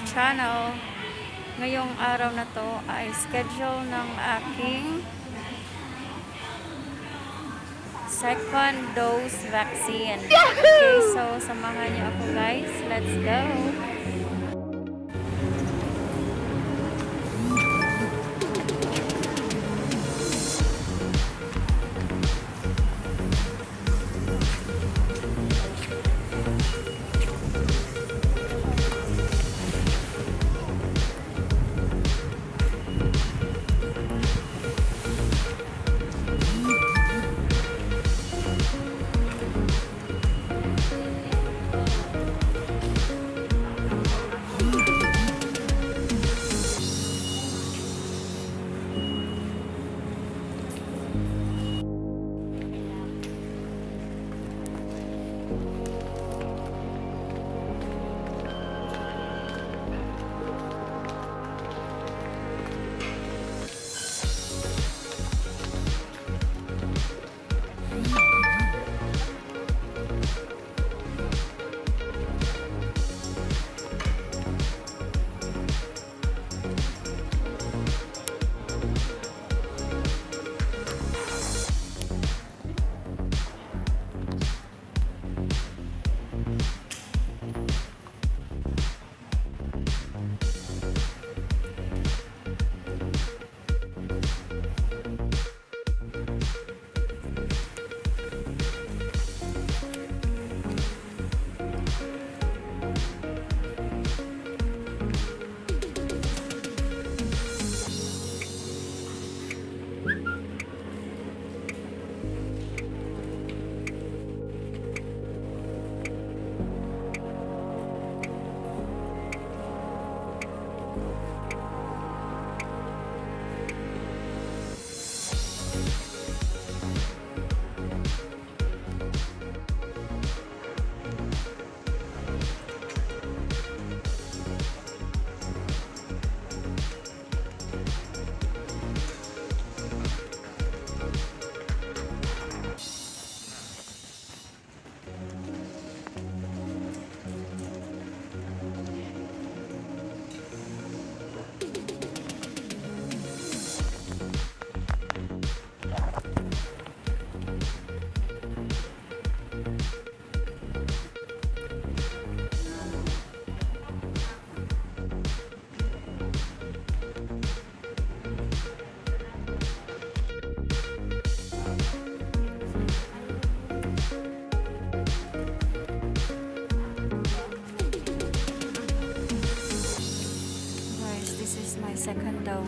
my channel. Ngayong araw na to ay schedule ng aking second dose vaccine. Okay, so samahan niyo ako guys. Let's go!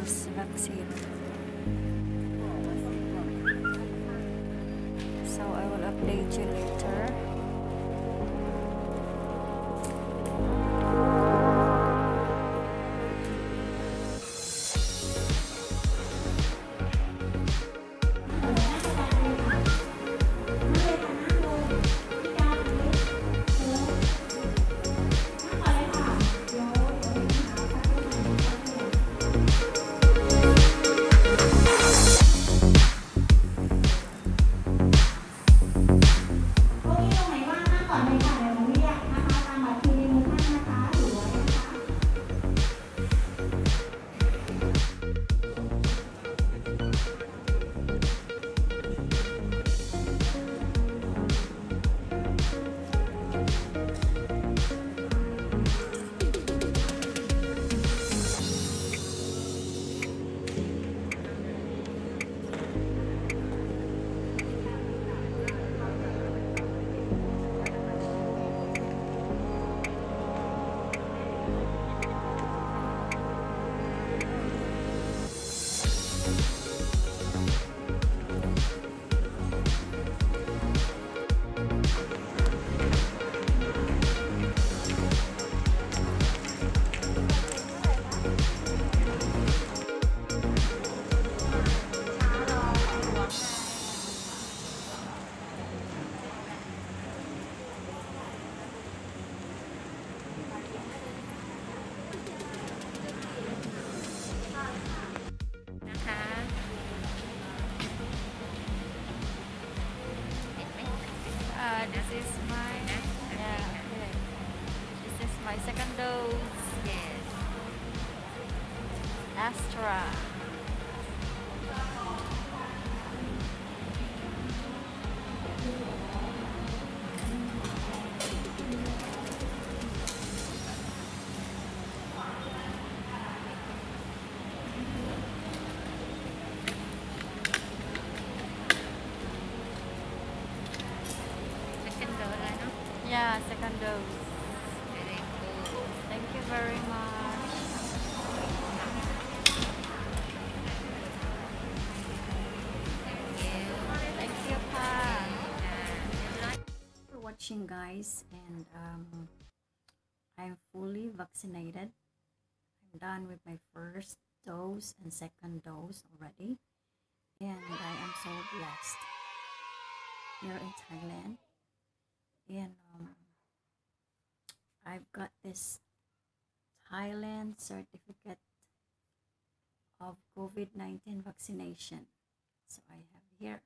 Vaccine. So I will update you later. Uh, this is my yeah, okay. This is my second dose. Yes. Astra. Watching guys and um, I'm fully vaccinated. I'm done with my first dose and second dose already. And I am so blessed here in Thailand. And um, I've got this Thailand certificate of COVID 19 vaccination. So I have here